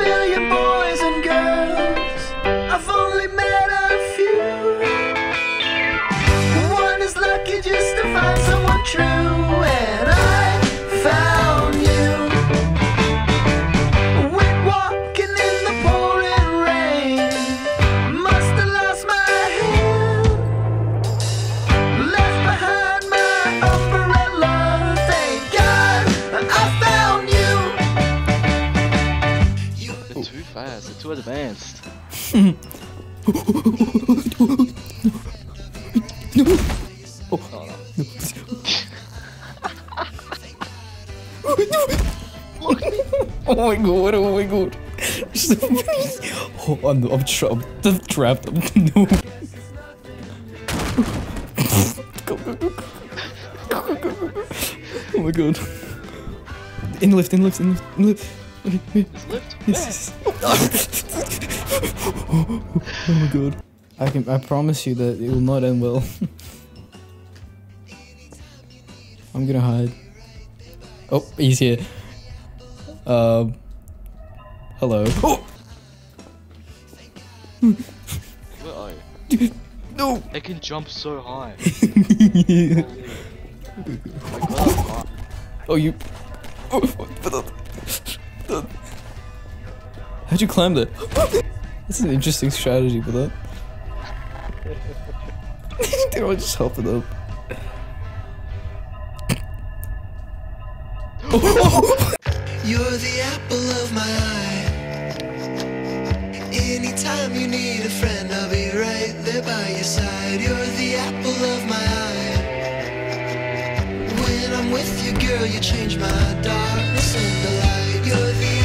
billion boys and girls. I've only met a few. One is lucky just to find someone true. Chest. Oh my god, oh my god. oh, I'm, I'm, tra I'm trapped. I'm, no. Oh my god. In lift, in lift, in lift, in lift. Okay, okay. Is lift? Oh my god. I can I promise you that it will not end well. I'm gonna hide. Oh, he's here. Um Hello. Oh Where are you? no They can jump so high. Oh god. Oh How'd you climb that? That's an interesting strategy for that. Dude, I'll just help it up. You're the apple of my eye. Anytime you need a friend, I'll be right there by your side. You're the apple of my eye. When I'm with you, girl, you change my dark you good.